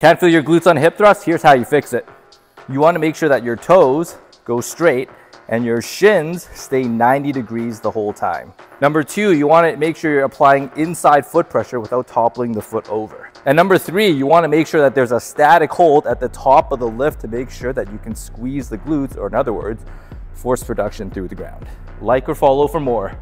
Can't feel your glutes on hip thrust? Here's how you fix it. You wanna make sure that your toes go straight and your shins stay 90 degrees the whole time. Number two, you wanna make sure you're applying inside foot pressure without toppling the foot over. And number three, you wanna make sure that there's a static hold at the top of the lift to make sure that you can squeeze the glutes, or in other words, force production through the ground. Like or follow for more.